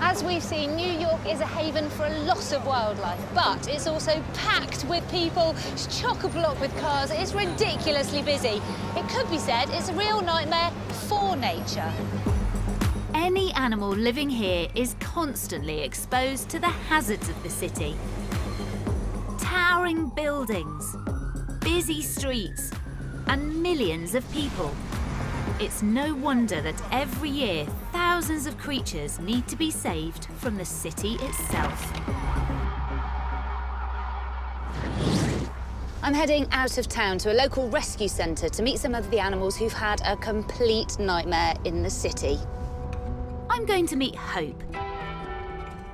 As we've seen, New York is a haven for a lot of wildlife, but it's also packed with people. It's chock-a-block with cars. It's ridiculously busy. It could be said it's a real nightmare for nature. Any animal living here is constantly exposed to the hazards of the city. Towering buildings, busy streets, and millions of people. It's no wonder that every year thousands of creatures need to be saved from the city itself. I'm heading out of town to a local rescue centre to meet some of the animals who've had a complete nightmare in the city. I'm going to meet Hope,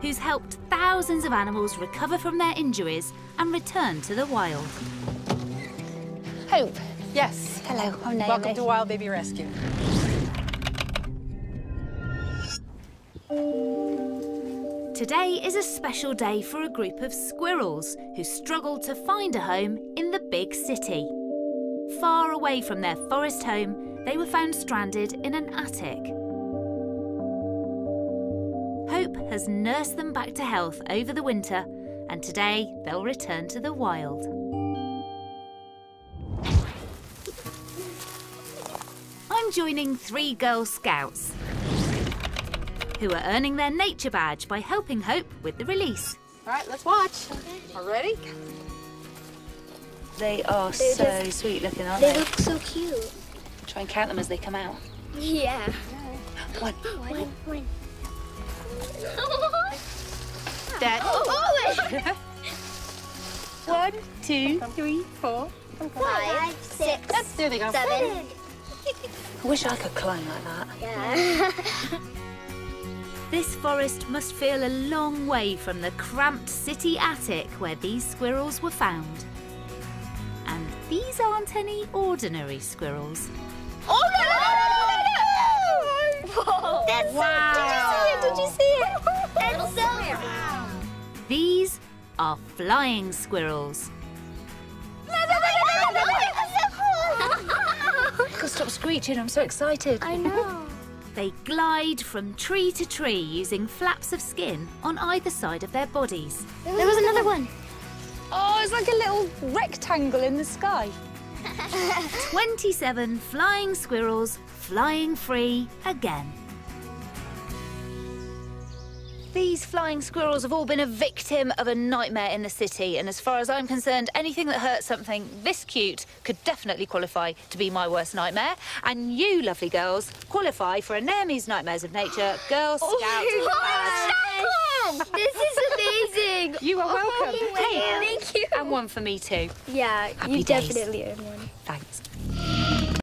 who's helped thousands of animals recover from their injuries and return to the wild. Hope. Yes. Hello, I'm Naomi. Welcome to Wild Baby Rescue. Today is a special day for a group of squirrels who struggled to find a home in the big city. Far away from their forest home, they were found stranded in an attic. Hope has nursed them back to health over the winter, and today they'll return to the wild. Joining three Girl Scouts who are earning their nature badge by helping Hope with the release. All right, let's watch. All ready? They are They're so just- sweet looking, aren't They they? look so cute. Try and count them as they come out. Yeah. One. One, one. one. Dad. Oh, One, two, three. Four. Five, six, There they go. seven. I wish I could climb like that. Yeah. This forest must feel a long way from the cramped city attic where these squirrels were found. And these aren't any ordinary squirrels. oh no! That's Wow. so, did you see it? Did you see it? That's so These are flying squirrels. Screeching, I'm so excited. I know. They glide from tree to tree using flaps of skin on either side of their bodies. There was another one. Oh, it's like a little rectangle in the sky. 27 flying squirrels flying free again. These flying squirrels have all been a victim of a nightmare in the city, and as far as I'm concerned, anything that hurts something this cute could definitely qualify to be my worst nightmare. And you, lovely girls, qualify for a Naomi's Nightmares of Nature Girl oh, Scout badge. This is amazing. You are oh, welcome. Hey, Hey, thank you. and one for me too. Yeah, Happy you days. definitely earned one. Thanks.